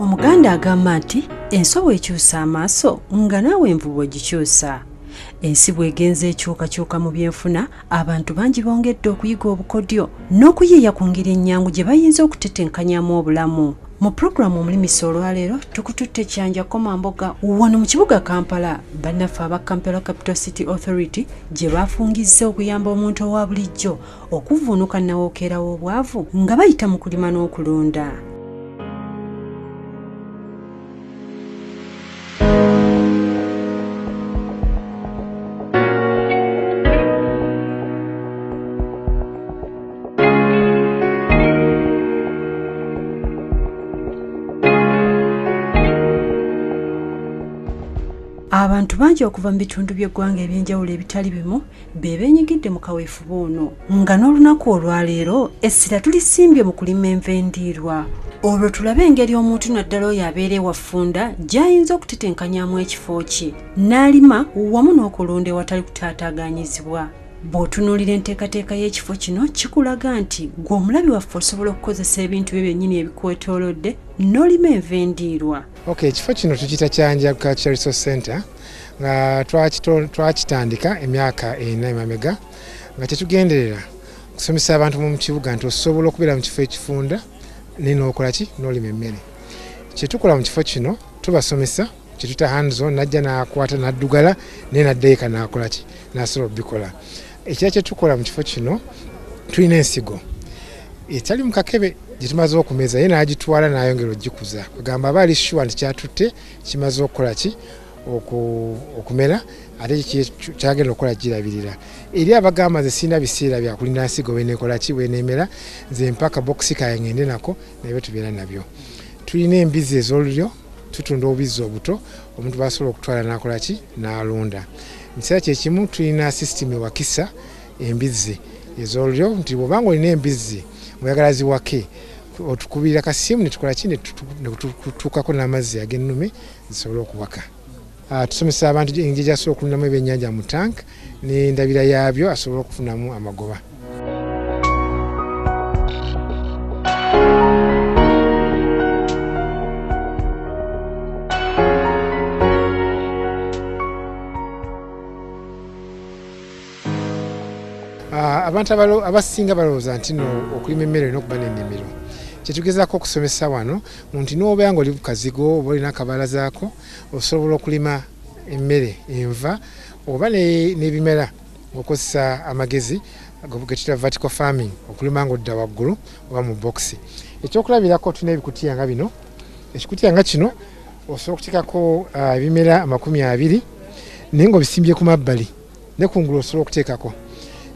omuganda agamba nti ensobo ekyusa amaaso nga naawe envubu ogikyusa ensi bw'egenza ekyukakyuka mu byenfuna abantu bangi bongedde okuyiga obukodyo n'okuyiiya ku ngeri ennyangu gye bayinza okutetenkanyamu obulamu. Mu pulogulaamu omulimisa olwaleero tukututte kyanja komamboga wano mu kibuga kampala. Bannaffe aba kampala capital city authority gye baafungizza okuyamba omuntu owa bulijjo okuvuunuka nawookeerawo obwavu nga bayita mu kulima n'okulunda abantu bangi okuva mu bitundu by'eggwanga ebyenjawulo ebitali bimu be beenyigidde mu kaweefuba ono. Nga n'olunaku olwaleero essira tulisimbye mu kulima enva endiirwa. Olwo tulabe engeri omuntu naddala oyo abeera ewafunda gy'ayinza okutetenkanyamu ekifo kye. N'alima wamu n'okulunda ewatali kutaataaganyizibwa bw'otunuulira enteekateeka y'ekifo kino kikulaga nti gwe omulabi waffe osobola okukozesa ebintu byo byennyini ebikwetoolodde n'olima enva endiirwa. Ok ekifo kino tukiyita kyanja culture resource center nga twakitandika emyaka ena emamega nga kyetugenderera okusomesa abantu mu kibuga nti osobola okubeera mu kifo ekifunda naye nokola ki? Nolima emmere. Kyetukola mu kifo kino tubasomesa kyetuta handzon najja nakwata naddugala naye naddeeka nakola ki? Nasobola obikola ekira kyetukola mu kifo kino tulina ensigo. Etali mu kakebe gyetumaze okumeza ye nagitwala nayongera ogikuza. Agamba aba ali sure nti kyatutte kimaze okukola ki? Okumera ate kyagenda okukola girabirira. Eri abagamba nze sirina biseera byakulinda nsigo wenekola ki wenemera nze mpaka bokisi kaye ngende nako nabyo tubeera nabyo. Tulina embizi ez'olulyo tutunda obubizi obuto omuntu basobola okutwala nakola ki? Nalunda mukiseera kyekimu tulina sisitimu ewakisa embizi ez'olulyo nti bwobanga olina embizi oyagala ziwake. Otukubira kasimu netukola ki? Netutuukako n'amazzi ag'ennume zisobole okuwaka. Tusomesa abantu engeri gyasobola okulundamu ebyennyanja mu tank nendabira yaabyo asobole okufunamu amagoba abantu abasinga balowooza nti no okulima emmere olina okuba n'ennimiro kyetugezaako okusomesa wano nti nobeera nga oli kukazigo oba olina akabalazaako osobola okulima emmere enva oba n'ebimera ngaokozesa amagezi getuyita vertical farming okulima nga odda waggulu oba mu bokisi ekyokulabirako tulina ebikutiya nga bino ekikutiya nga kino osobola okuteekako ebimera amakumi abiri naye ngaobisimbye ku mabbali ne kungulu osobola okuteekako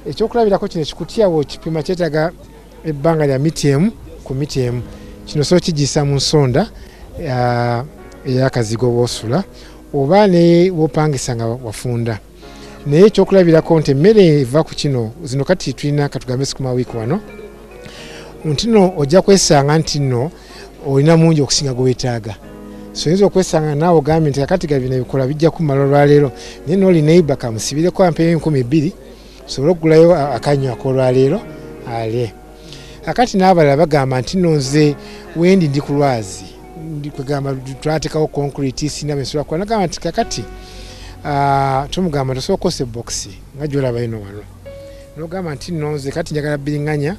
ekyokulabirako kino ekikutiya bwokipima kyetaaga ebbanga lya miti emu ku miti emu kino osobola kigiyisa mu nsonda eyakazigo bwosula oba ne bwopangisa nga wafunda. Naye ekyokulabirako nti emmere eva ku kino zino kati tulina katugambe sikuma wiiki wano nti no ojja kwesanga nti nno olina mungi okusinga gwewetaaga so oyinza okwesanga naawe ogambye nti kakati gabina bikola bijja kumala olwaleero naye nooli neiba kamusibireko ampeyo enkumi bbiri osobole okugulayo akanywa akolwaleero alye. Akati n'abalala bagamba nti nonze wendi ndi ku lwazi. Kwegamba twatekawo concrete sina bensobola kukola. Nagamba nti kakati tumugamba tosobola okukosa ebokisi nga gyolaba ino wano. Nogamba nti nonze kati njagala biriŋŋanya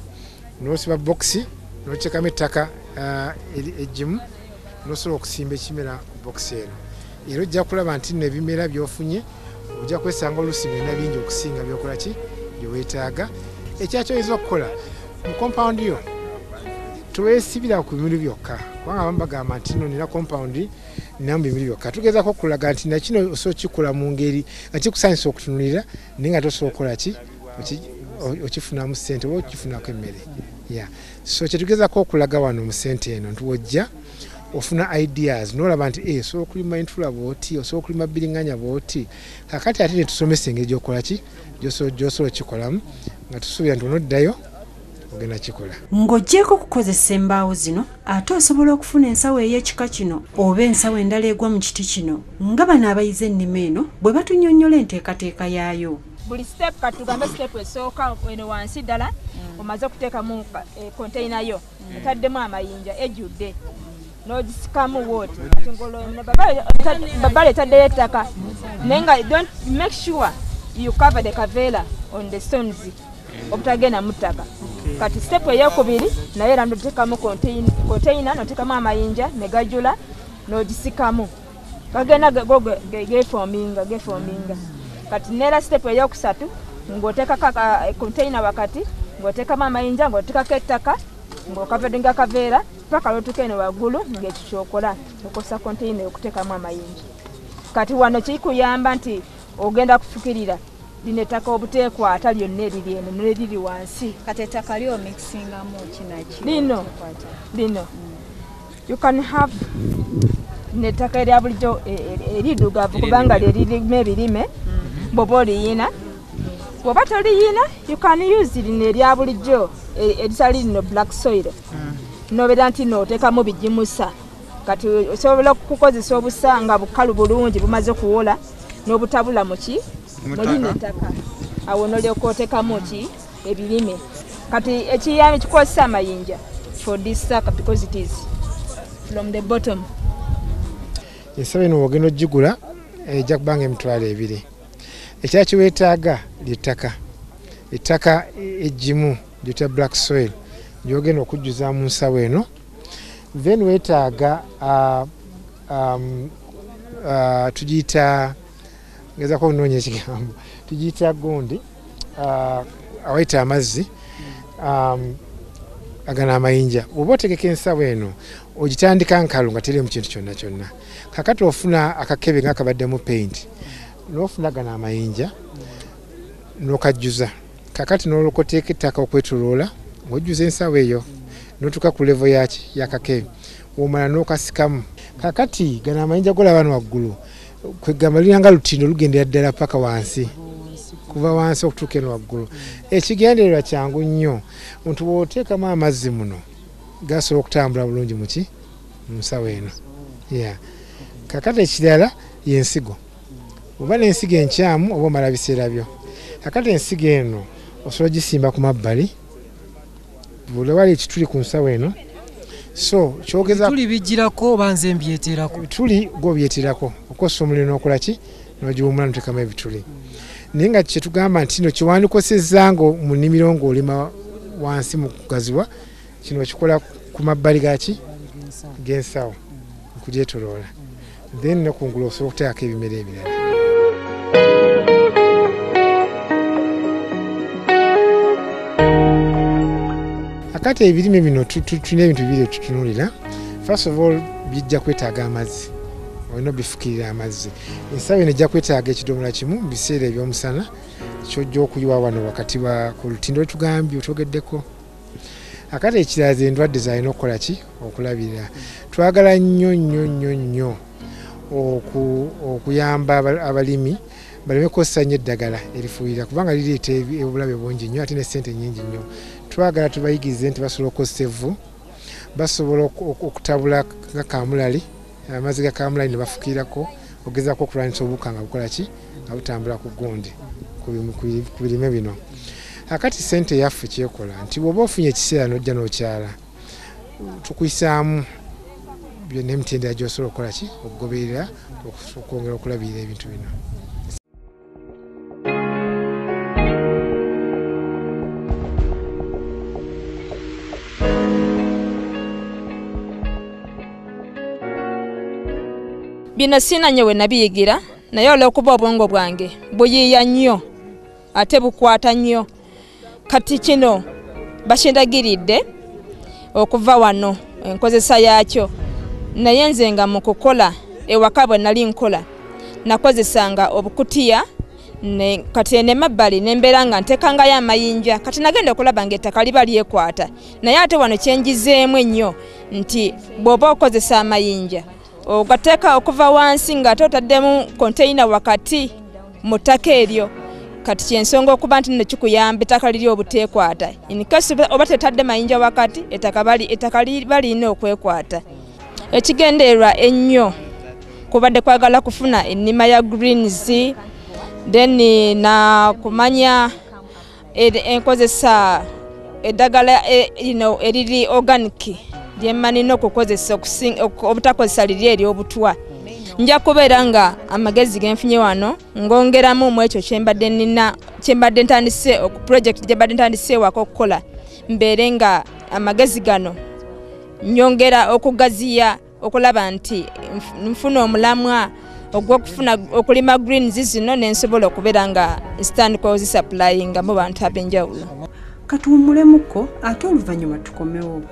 nosiba bokisi notekamu ettaka egimu nosobola okusimba ekimera ku bokisi eno. Era ojja kulaba nti no ebimera byofunye ojja kwesanga olusi birina bingi okusinga byokola ki? Byeweetaaga ekyakyoyinza okukola? Mu kompawundi yo teweesibira ku bimuli byokka. Kubanga abamu bagamba nti no nina kompawundi ninamu bimuli byokka. Tugezako okulaga nti nakino osobola kikola mu ngeri nga kikusanyisa okutunulira naye nga tosobola okukola ki? Okifunamu sente oba okifunako emmere. So kyetugezako okulaga wano mu sente eno nti wojja ofuna ideas nolaba nti osobola okulima entula bwoti osobola okulima biriŋŋanya bwoti. Kakati ate netusomesa engeri gyokola ki? Gyosobola okikolamu nga tusuubira nti onoddayo ogenda kikola ng'oggyeko okukozesa embaawo zino ate osobola okufuna ensawo ey'ekika kino oba ensawo endala egwa mu kiti kino nga bano abayize ennima eno bwe batunyonnyola enteekateeka yaayo. Buli step katugambe step esooka eno wansi ddala omaze okuteekamu konteyina yo otaddemu amayinja ejjudde n'ogisikamu wooti kati ng'olonda baba letaddeyo ettaka. Naye nga don't make sure you cover the kaveera on the stones obutagenda mu ttaka. Kati step eyokubiri naye era notekamu containa notekamu amayinja ne gajula n'ogisikamu. Gagenda gefominga gefominga kati neera step eyokusatu ng'oteekako containa wakati ng'oteekamu amayinja ng'oteekako ettaka ng'okavadinga kaveera paka lwotuuka eno waggulu ng'ekyo kyokola okosa containa okuteekamu amayinja. Kati wano kikuyamba nti ogenda kufukirira lino ettaka obuteekwata lyonna eriri eno neriri wansi. Kati ettaka lyo mikisingamu kinaki lino lino. You can have nettaka erya bulijjo e- e- eriddugavu kubanga lyeririmu ebirime bwoba oliyina bwoba toliyina you can use lino erya bulijjo e- eritali lino black soil. Nobeera nti nooteekamu bigimusa kati osobola okukozesa obusa nga bukalu bulungi bumaze okuwola n'obutabula muki mulino ettaka. Awo nolyoka oteekamu ki? Ebirime. Kati ekiyami kikozesa amayinja for this saka because it is from the bottom. Ensaba eno ogenda ogigula ejja kubanga emitwalo ebiri ekira kiweetaaga lyettaka ettaka eggimu lyota black soil gyogenda okujjuza mu nsawo eno. Then weetaaga ah, um, ah, tugiyita ngezako okunoonya ekigambo tugiyita gondi ah, awayita amazzi um, agano amayinja oba otegeka ensawo eno ogitandika nkalu nga terimu kintu kyonna kyonna. Kakati ofuna akakebe nga kabaddemu paint nofuna gano amayinja nokajjuza. Kakati nolokoteeka ettaka okwetoloola ngaojjuza ensawo eyo notuuka ku levo yaki yakakebe omala nokasikamu. Kakati gano amayinja golaba no waggulu kwegamba liranga lutindo lugendera ddala paka wansi kuva wansi okutuuka eno waggulu. Ekigendererwa kyangu nnyo nti bw'oteekamu amazzi muno gasobola okutambula bulungi muki mu nsawo eno. Ya kakati ekirala yensigo oba n'ensigo enkyamu oba omala biseera byo. Kakati ensigo eno osobola gisimba ku mabbali. Buli wali ekituli ku nsawo eno. So kyogeza tuli bijjirako oba nze mbyeterako? Tuli gwobyetirako okosa omuliro nokolaki nogiwumula notekamu ebituli. Naye nga kyetugamba nti no kiwandikosezza nga mu nnimiro ng'olima wansi mu kugaziwa kino okikola ku mabbali gaki gensawo. Okugyetoloola then nekungulu osobola okuteekako ebimera ebirala akati ebirime bino tu- tu- tulina ebintu bibiri tutunulira first of all bijja kwetaaga amazzi. Olina obifukirira amazzi. Ensawo eno ejja kwetaaga ekidomola kimu mu biseera ebyomusana kyojja okuyiwa wano wakati wa ku lutindo lwetugambye otwogeddeko akati ekirala ze endwadde zalina okukola ki? Okulabirira. Twagala nnyo nnyo nnyo nnyo oku- okuyamba aba- abalimi baleme kukozesa nnyo eddagala erifuuyira kubanga lireeta obulabe bungi nnyo ate nesente nyingi nnyo twagala tubayigirize nti basobola okukozesa evvu basobola oku- oku- okutabula nga kamulali amazzi ga kamulali ne bafukirako ogezako okulwanyisa obuwuka nga bukola ki? Nga butambula ku gundi ku birime bino. Akati sente yaffe kyekola nti bw'oba ofunye ekiseera n'ojja n'okyala tukuyisaamu byonna emitendera gy'osobola okukola ki? Okugoberera oku- okwongera okulabirira ebintu bino bino siina nnyo we nabiyigira naye olw'okuba obwongo bwange buyiiya nnyo ate bukwata nnyo. Kati kino bakindagiridde okuva wano enkozesa yaakyo. Naye nze nga mu kukola ewaka bwe nali nkola nakozesanga obukutiya kati ene mabbali nembeera nga ntekangayo amayinja. Kati nagenda okulaba ngaettaka liba lyekwata naye ate wano kyenjizeemu ennyo nti bw'oba okozesa amayinja ogateeka okuva wansi ng'ate otaddemu konteina wakati mu ttaka eryo. Kati kyensonga okuba nti nno kikuyamba ettaka liri obuteekwata. Inkasi oba tetadde mayinja wakati ettaka bali- ettaka liba lirina okwekwata. Ekigendererwa ennyo kubadde kwagala kufuna ennima ya greens then na kumanya eri- enkozesa eddagala e- eriri organic lyemmanina okukozesa obutakozesa liri ery'obutwa nja kubeera nga amagezi genfunye wano ngongeramu mu ekyo kyembadde nina kyembadde ntandise oku projekiti gyembadde ntandise ewaka okukola mbeere nga amagezi gano nyongera okugaziya okulaba nti nf- nfuna omulamwa ogwokufuna okulima greens zino nensobola okubeera nga nsitandika ozisaplayinga mu bantu ab'enjawulo. Katuwumulemuko ate oluvannyuma tukomewo